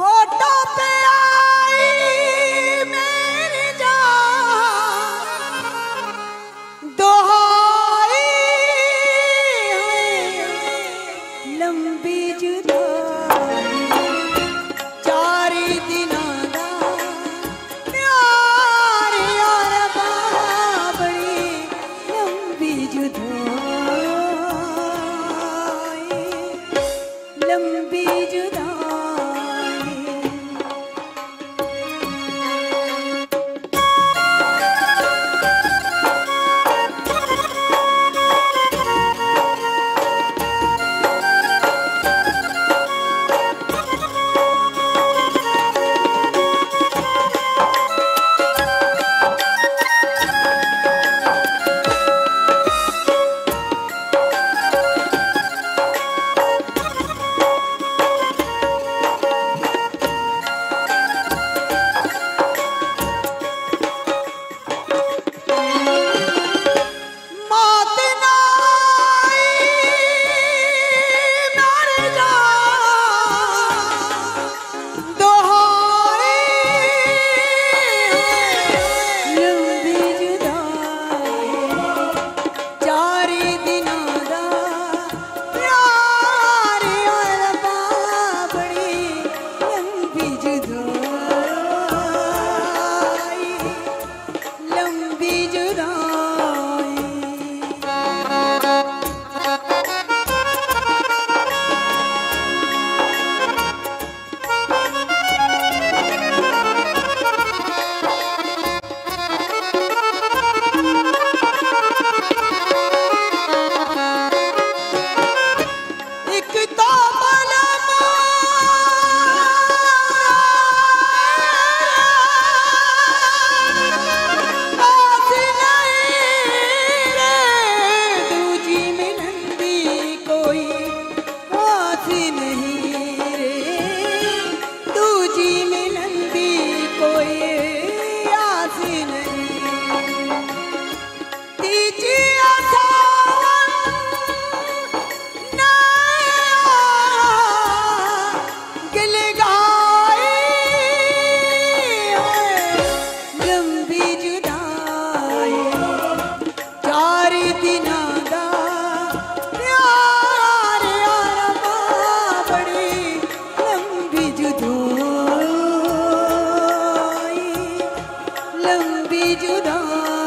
Cordoba! जुदा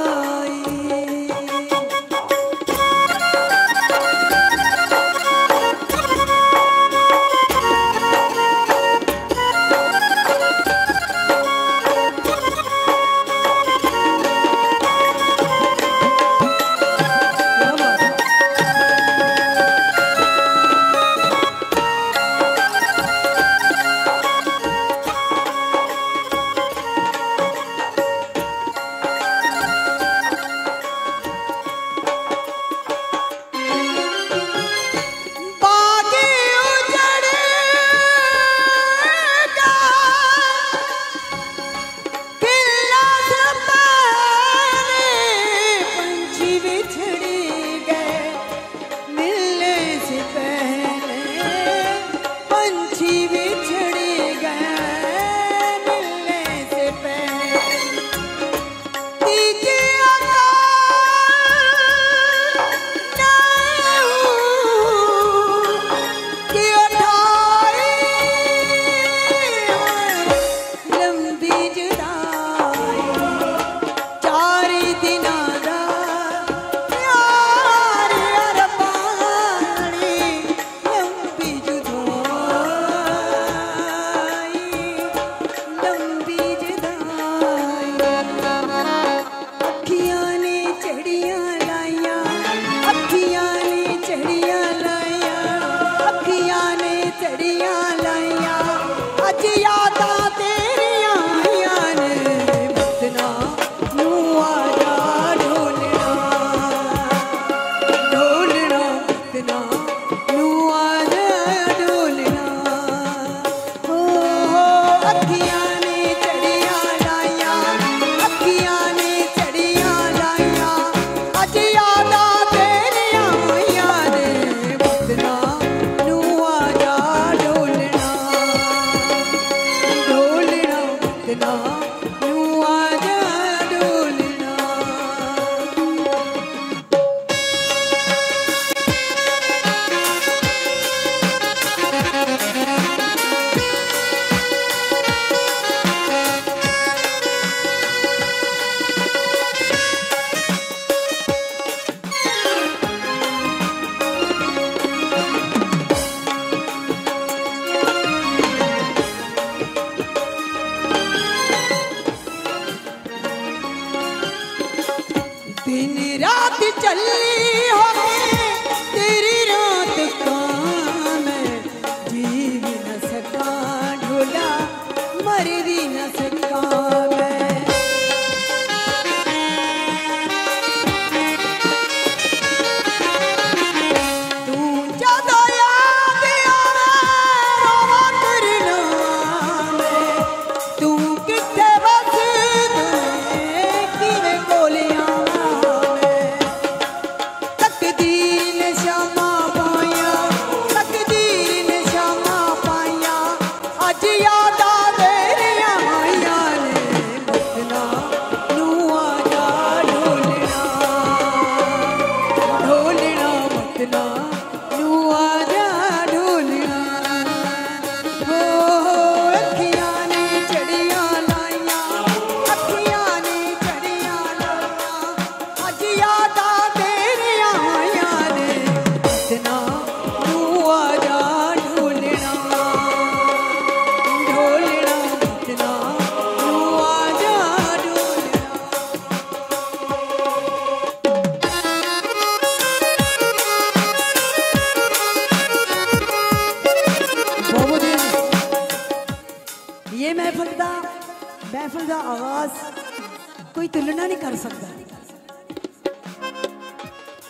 ਕੋਈ ਤੁਲਨਾ ਨਹੀਂ ਕਰ ਸਕਦਾ।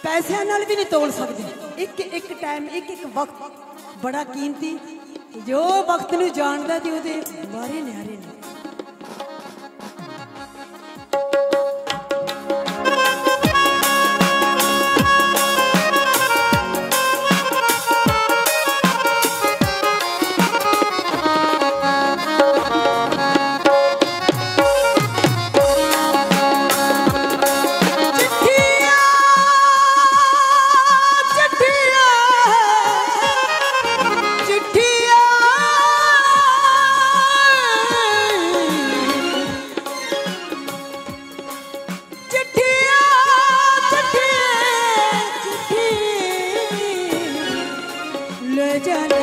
ਪੈਸਿਆਂ ਨਾਲ ਵੀ ਨਹੀਂ ਤੋਲ ਸਕਦੇ। ਇੱਕ ਇੱਕ ਟਾਈਮ ਇੱਕ ਇੱਕ ਵਕਤ। ਬੜਾ ਕੀਮਤੀ। ਜੋ ਵਕਤ ਨੂੰ ਜਾਣਦਾ ਤੇ ਉਹਦੇ ਬਾਰੇ ਨਿਆ जन